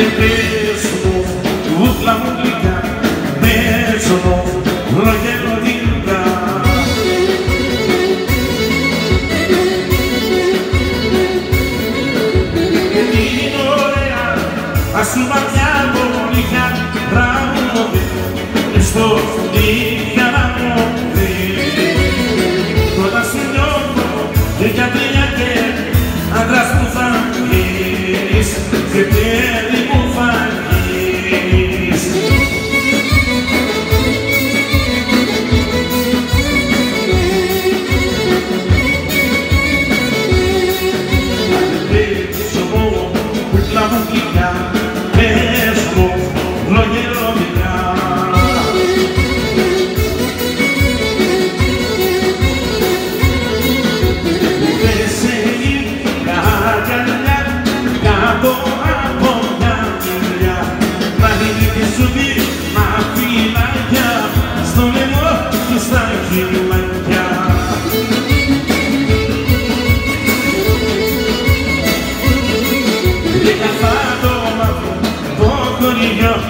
Άντε πες μου, ούφλα μου γλυκά, πες μου, λόγια λογικά. Γιατί είναι ωραία, ας σου βαθιά μονικά, μπράβο μου, στο δίχα να μου δει. Τώρα σου νιώθω, για τρία και άντρας που θα γίνεις, και τέλει κάτω από μια μιλιά να δίνει σου δει μα φυλάκια στο λαιμό του στα χειμανιά. Και καθά το μαύρο το κοριό